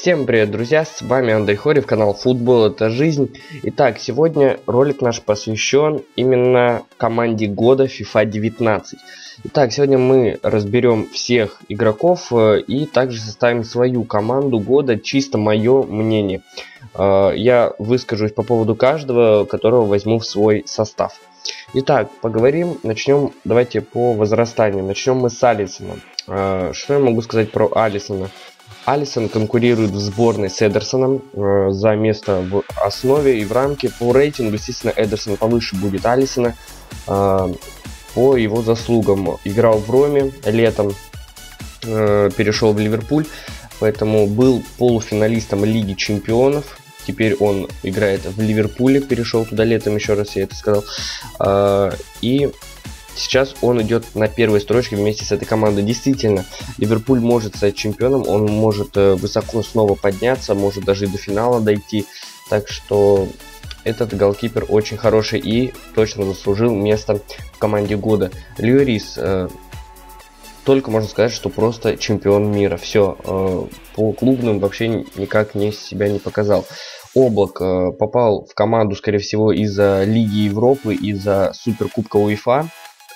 Всем привет, друзья, с вами Андрей Хорев, канал Футбол это жизнь. Итак, сегодня ролик наш посвящен именно команде года FIFA 19. Итак, сегодня мы разберем всех игроков э, и также составим свою команду года, чисто мое мнение. Э, я выскажусь по поводу каждого, которого возьму в свой состав. Итак, поговорим, начнем, давайте по возрастанию. Начнем мы с Алисона. Э, что я могу сказать про Алисона? Алисон конкурирует в сборной с Эдерсоном э, за место в основе и в рамке. По рейтингу, естественно, Эдерсон повыше будет Алисона. Э, по его заслугам играл в Роме летом, э, перешел в Ливерпуль, поэтому был полуфиналистом Лиги Чемпионов. Теперь он играет в Ливерпуле, перешел туда летом, еще раз я это сказал. Э, и Сейчас он идет на первой строчке вместе с этой командой. Действительно, Ливерпуль может стать чемпионом, он может э, высоко снова подняться, может даже и до финала дойти. Так что этот голкипер очень хороший и точно заслужил место в команде года. Льюрис э, только можно сказать, что просто чемпион мира. Все, э, по клубным вообще никак не себя не показал. Облак э, попал в команду, скорее всего, из-за Лиги Европы, из-за Суперкубка УЕФА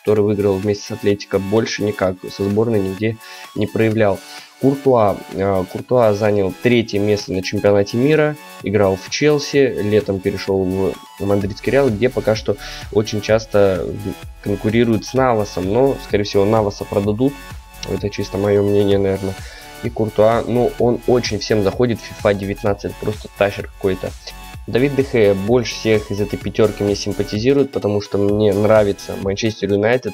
который выиграл вместе с Атлетико, больше никак со сборной нигде не проявлял. Куртуа, э, Куртуа занял третье место на чемпионате мира, играл в Челси, летом перешел в Мадридский Реал, где пока что очень часто конкурирует с Навасом, но, скорее всего, Наваса продадут, это чисто мое мнение, наверное. И Куртуа, ну, он очень всем заходит FIFA 19, просто тащер какой-то. Давид Дехея больше всех из этой пятерки мне симпатизирует, потому что мне нравится Манчестер Юнайтед.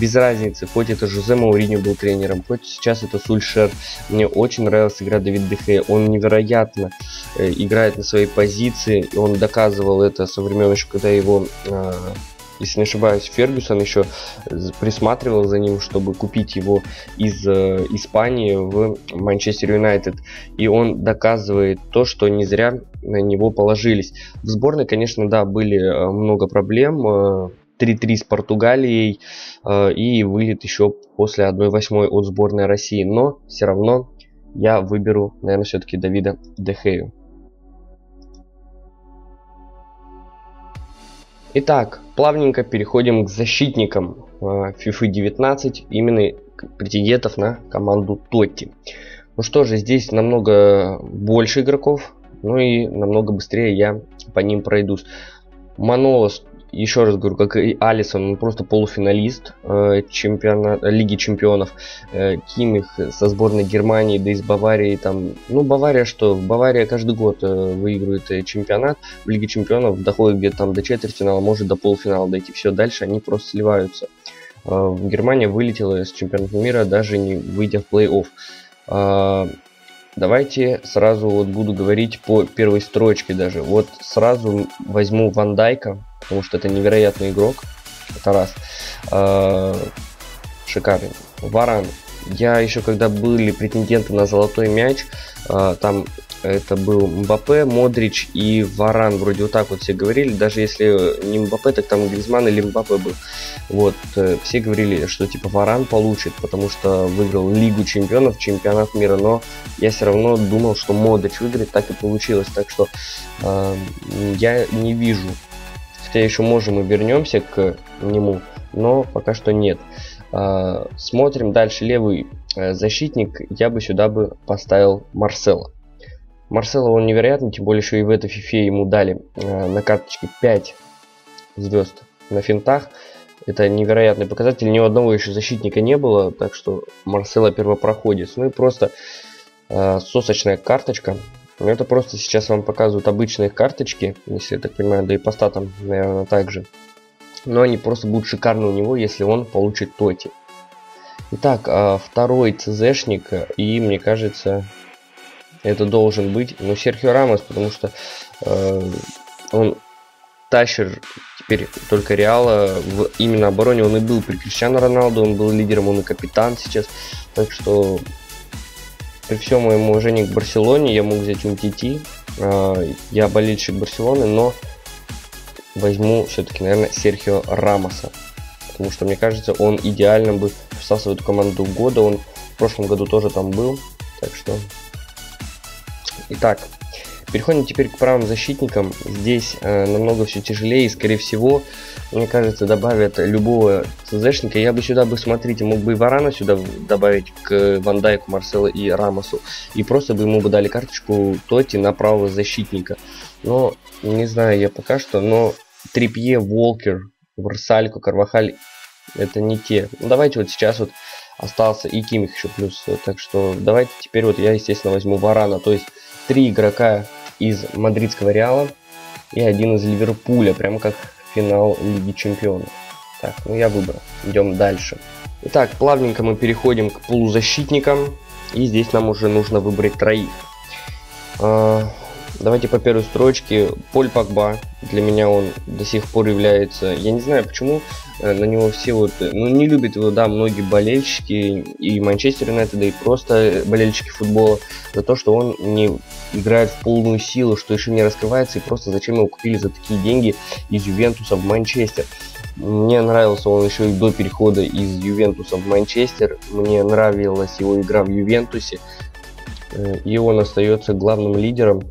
Без разницы, хоть это Жозе Мауриньо был тренером, хоть сейчас это Сульшер. Мне очень нравилась игра Давид Дехея. Он невероятно э, играет на своей позиции, и он доказывал это со времен еще, когда его э, если не ошибаюсь, Фергюсон еще присматривал за ним, чтобы купить его из э, Испании в Манчестер Юнайтед. И он доказывает то, что не зря на него положились. В сборной, конечно, да, были э, много проблем. 3-3 э, с Португалией э, и вылет еще после 1-8 от сборной России. Но все равно я выберу, наверное, все-таки Давида Дехею. Итак, плавненько переходим к защитникам FIFA 19, именно претендентов на команду Тотти. Ну что же, здесь намного больше игроков, ну и намного быстрее я по ним пройдусь. Манолос, еще раз говорю, как и Алисон, он просто полуфиналист э, чемпиона, Лиги Чемпионов. Э, Кимих со сборной Германии, да из Баварии. Там, ну, Бавария что? Бавария каждый год э, выигрывает э, чемпионат. В Лиге Чемпионов доходит где-то там до четвертьфинала, может до полуфинала дойти. Все, дальше они просто сливаются. Э, Германия вылетела с чемпионата мира, даже не выйдя в плей-офф. Э, Давайте сразу вот буду говорить по первой строчке даже. Вот сразу возьму Ван Дайка, потому что это невероятный игрок. Это раз. Э шикарный. Варан. Я еще когда были претенденты на золотой мяч, э там это был Мбаппе, Модрич и Варан. Вроде вот так вот все говорили. Даже если не Мбаппе, так там Гризман или Мбаппе был. Вот, э, все говорили, что типа Варан получит, потому что выиграл Лигу Чемпионов, Чемпионат мира. Но я все равно думал, что Модрич выиграет, так и получилось. Так что э, я не вижу. Хотя еще можем и вернемся к нему, но пока что нет. Э, смотрим дальше. Левый э, защитник. Я бы сюда бы поставил Марсела. Марсело он невероятный, тем более еще и в этой фифе ему дали э, на карточке 5 звезд на финтах. Это невероятный показатель. Ни у одного еще защитника не было, так что Марсело первопроходец. Ну и просто э, сосочная карточка. Ну это просто сейчас вам показывают обычные карточки, если я так понимаю, да и по статам, наверное, также. Но они просто будут шикарны у него, если он получит тоти. Итак, э, второй ЦЗшник, и мне кажется, это должен быть. Но Серхио Рамос, потому что э, он тащер теперь только Реала в именно обороне. Он и был при Криштиану Роналду, он был лидером, он и капитан сейчас. Так что при всем моем уважении к Барселоне я мог взять Умтити. Э, я болельщик Барселоны, но возьму все-таки, наверное, Серхио Рамоса. Потому что, мне кажется, он идеально бы вписался в эту команду года. Он в прошлом году тоже там был. Так что Итак, переходим теперь к правым защитникам. Здесь э, намного все тяжелее и, скорее всего, мне кажется, добавят любого ЦЗшника. Я бы сюда бы, смотрите, мог бы и Варана сюда добавить к Вандайку, Марселу и Рамосу. И просто бы ему бы дали карточку Тоти на правого защитника. Но, не знаю я пока что, но Трипье, Волкер, Варсалько, Карвахаль это не те. Ну, давайте вот сейчас вот остался и Кимих еще плюс. Так что давайте теперь вот я, естественно, возьму Варана. То есть три игрока из мадридского Реала и один из Ливерпуля. Прям как финал Лиги Чемпионов. Так, ну я выбрал. Идем дальше. Итак, плавненько мы переходим к полузащитникам. И здесь нам уже нужно выбрать троих. А, Давайте по первой строчке. Поль Пакба. Для меня он до сих пор является... Я не знаю, почему на него все вот... Э, ну, не любят его, да, многие болельщики и Манчестер Юнайтед, да и просто болельщики футбола. За то, что он не играет в полную силу, что еще не раскрывается. И просто зачем его купили за такие деньги из Ювентуса в Манчестер. Мне нравился он еще и до перехода из Ювентуса в Манчестер. Мне нравилась его игра в Ювентусе. Э, и он остается главным лидером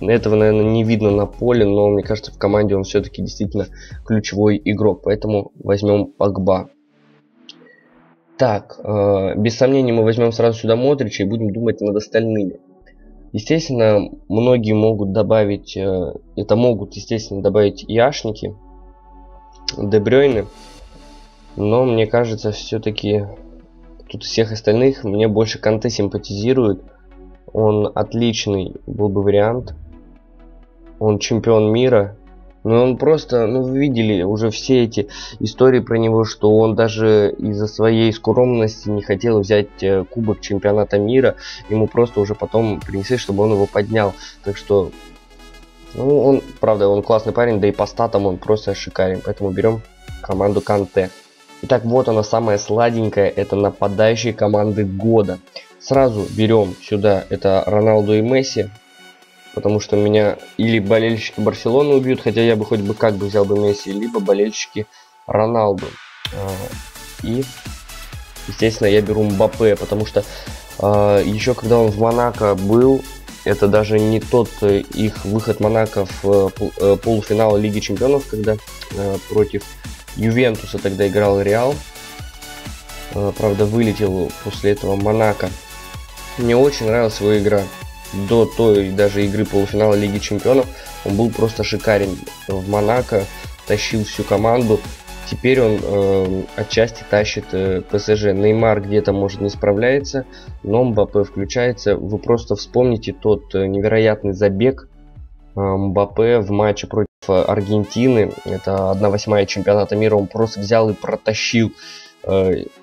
этого, наверное, не видно на поле, но мне кажется, в команде он все-таки действительно ключевой игрок. Поэтому возьмем Погба. Так, э, без сомнений мы возьмем сразу сюда Модрича и будем думать над остальными. Естественно, многие могут добавить, э, это могут, естественно, добавить Яшники, Дебрёйны, но мне кажется, все-таки тут всех остальных мне больше Канте симпатизирует. Он отличный был бы вариант он чемпион мира. Но он просто, ну вы видели уже все эти истории про него, что он даже из-за своей скромности не хотел взять э, кубок чемпионата мира. Ему просто уже потом принесли, чтобы он его поднял. Так что, ну он, правда, он классный парень, да и по статам он просто шикарен. Поэтому берем команду Канте. Итак, вот она самая сладенькая, это нападающие команды года. Сразу берем сюда, это Роналду и Месси потому что меня или болельщики Барселоны убьют, хотя я бы хоть бы как бы взял бы Месси, либо болельщики Роналду. А, и, естественно, я беру Мбаппе, потому что а, еще когда он в Монако был, это даже не тот э, их выход Монако в э, полуфинал Лиги Чемпионов, когда э, против Ювентуса тогда играл Реал. Правда, вылетел после этого Монако. Мне очень нравилась его игра до той даже игры полуфинала Лиги Чемпионов он был просто шикарен. В Монако тащил всю команду. Теперь он э, отчасти тащит э, ПСЖ. Неймар где-то может не справляется, но Мбаппе включается. Вы просто вспомните тот э, невероятный забег э, Мбаппе в матче против Аргентины. Это 1-8 чемпионата мира. Он просто взял и протащил Э,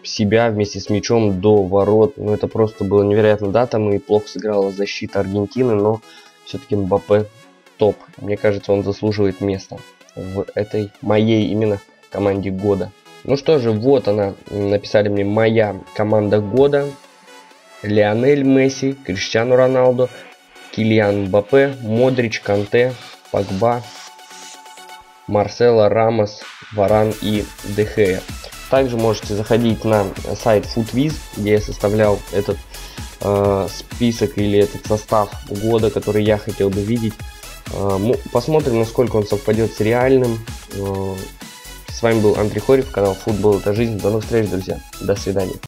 себя вместе с мячом до ворот. Ну, это просто было невероятно. Да, там и плохо сыграла защита Аргентины, но все-таки Мбаппе топ. Мне кажется, он заслуживает места в этой моей именно команде года. Ну что же, вот она, написали мне моя команда года. Лионель Месси, Криштиану Роналду, Килиан Мбаппе, Модрич, Канте, Погба, Марсело, Рамос, Варан и Дехея. Также можете заходить на сайт FoodWiz, где я составлял этот э, список или этот состав года, который я хотел бы видеть. Э, посмотрим, насколько он совпадет с реальным. Э, с вами был Андрей Хорев, канал Футбол это жизнь. До новых встреч, друзья. До свидания.